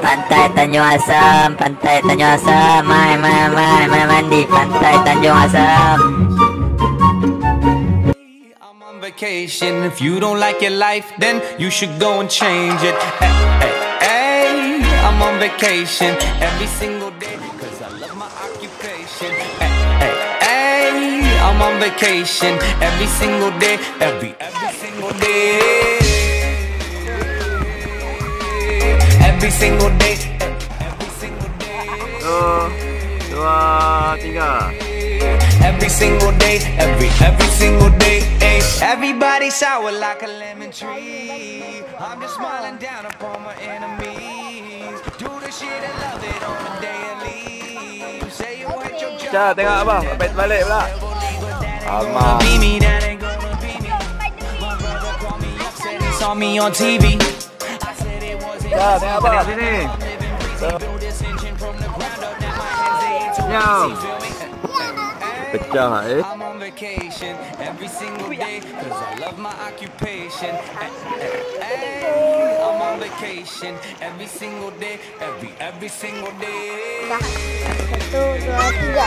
Pantai Tanjung Asam, Pantai Tanjung Asam, mai mai mai mai mandi Pantai Tanjung Asam. I'm on vacation. If you don't like your life, then you should go and change it. Hey, hey, hey, I'm on vacation every single day because I love my occupation. Hey, hey, hey, I'm on vacation every single day, every every single day. Single day, every single day. Satu, ah, dua, tiga. Every single day, every every single day. Ay. Everybody sour like a lemon tree. I'm just smiling down upon my enemies. Do the shit and love it on a daily. Say you want your job. Cah, tengok abang. Balik balik pula. Amal. Be me, that ain't gonna be me. My brother called me up, said he saw me on TV. I said it wasn't Cah, tengok abang. Sini. build this engine from the ground up. Now my hands they ain't too Yo. easy, feel me? Pecah eh. I'm on vacation every single day Cause I love my occupation Hey, hey, hey, I'm on vacation every single day Every, every single day Satu, dua, tiga.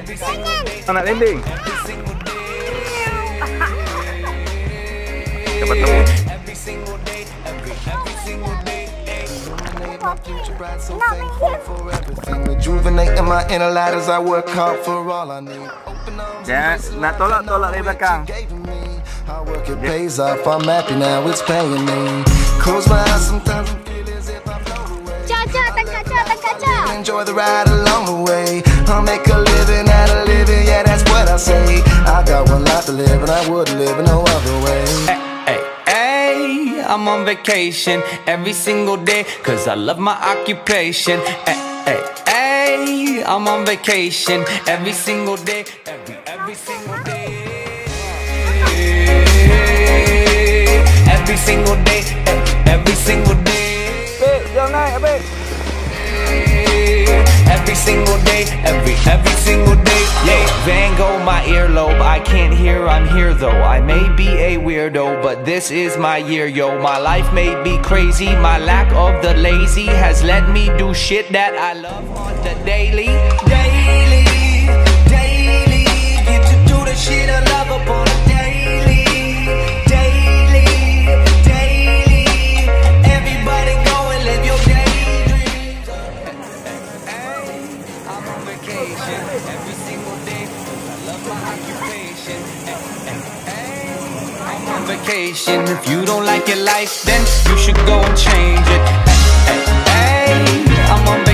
Every single day, Anak landing. every single day Cepat temu. Every single day, every, every single day No, thank you. Rejuvenate my inner light as I work hard for all I need. Open arms, Jangan nak tolak-tolak dari belakang. gave me. Hard work it pays off. I'm happy now, it's paying me. Close my eyes sometimes and feel as if I float away. Caca, tak kaca, tak kaca. Enjoy the ride along the way. I'll make a living out of living, yeah, that's what I say. I got one life to live, and I wouldn't live in no other way. Eh, Hey, hey, hey, I'm on vacation every single day Cause I love my occupation. Hey, hey, hey, I'm on vacation every single day Every, every single day. Every single day, every single day. Jom naik Abik. Every single day, every every single day. Yeah, Van Gogh, my earlobe. I can't hear, I'm here though. I may be a weirdo, but this is my year, yo. My life may be crazy. My lack of the lazy has let me do shit that I love on the daily, daily, daily. Vacation every single day. I love my occupation. I'm on vacation. If you don't like your life, then you should go and change it. Hey, I'm on